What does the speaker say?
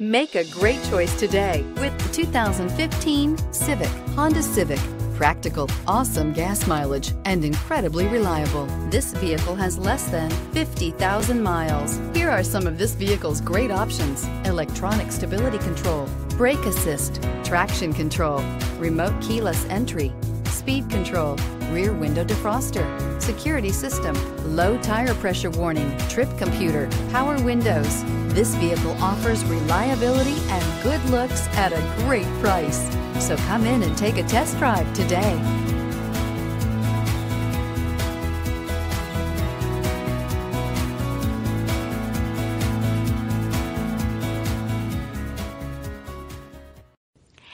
Make a great choice today with the 2015 Civic, Honda Civic. Practical, awesome gas mileage, and incredibly reliable. This vehicle has less than 50,000 miles. Here are some of this vehicle's great options. Electronic stability control, brake assist, traction control, remote keyless entry, speed control, rear window defroster, security system, low tire pressure warning, trip computer, power windows. This vehicle offers reliability and good looks at a great price. So come in and take a test drive today.